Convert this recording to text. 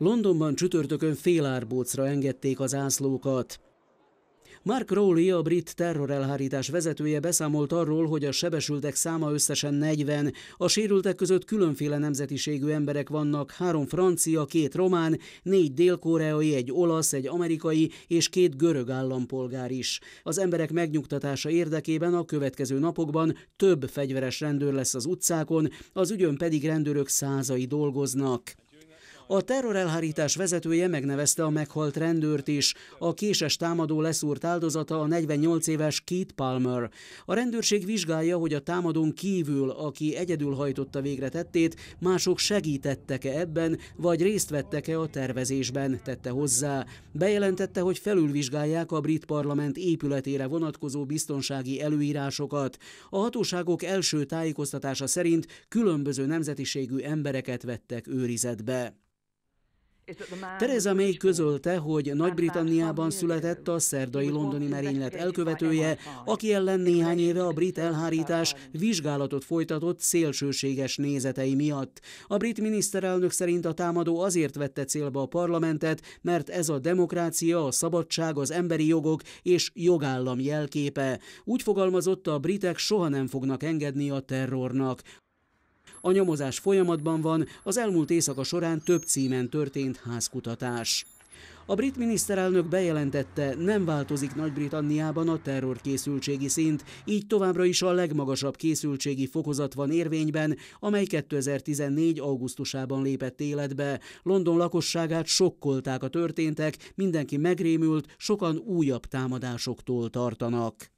Londonban csütörtökön félárbócra engedték az ászlókat. Mark Rowley, a brit terrorelhárítás vezetője beszámolt arról, hogy a sebesültek száma összesen 40. A sérültek között különféle nemzetiségű emberek vannak, három francia, két román, négy dél-koreai, egy olasz, egy amerikai és két görög állampolgár is. Az emberek megnyugtatása érdekében a következő napokban több fegyveres rendőr lesz az utcákon, az ügyön pedig rendőrök százai dolgoznak. A terrorelhárítás vezetője megnevezte a meghalt rendőrt is. A késes támadó leszúrt áldozata a 48 éves Keith Palmer. A rendőrség vizsgálja, hogy a támadón kívül, aki egyedül hajtotta végre tettét, mások segítettek-e ebben, vagy részt vettek-e a tervezésben, tette hozzá. Bejelentette, hogy felülvizsgálják a brit parlament épületére vonatkozó biztonsági előírásokat. A hatóságok első tájékoztatása szerint különböző nemzetiségű embereket vettek őrizetbe. Tereza May közölte, hogy Nagy-Britanniában született a szerdai londoni merénylet elkövetője, aki ellen néhány éve a brit elhárítás vizsgálatot folytatott szélsőséges nézetei miatt. A brit miniszterelnök szerint a támadó azért vette célba a parlamentet, mert ez a demokrácia, a szabadság, az emberi jogok és jogállam jelképe. Úgy fogalmazott, a britek soha nem fognak engedni a terrornak. A nyomozás folyamatban van, az elmúlt éjszaka során több címen történt házkutatás. A brit miniszterelnök bejelentette, nem változik Nagy-Britanniában a terrorkészültségi szint, így továbbra is a legmagasabb készültségi fokozat van érvényben, amely 2014. augusztusában lépett életbe. London lakosságát sokkolták a történtek, mindenki megrémült, sokan újabb támadásoktól tartanak.